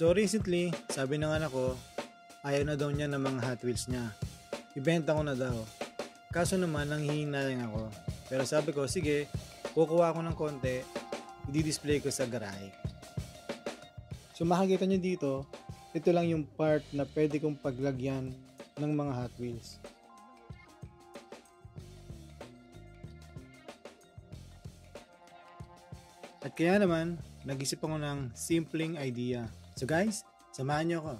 So recently, sabi ng anak ko, ayaw na daw niya ng mga Hot Wheels niya. Ibenta ko na daw. Kaso naman, nanghihinayang ako. Pero sabi ko, sige, kukuha ko ng konti, i-display ko sa garahe. So makikita nyo dito, ito lang yung part na pwede kong paglagyan ng mga Hot Wheels. At kaya naman, nag-isip ako ng simpleng idea. So guys, samahan nyo ako.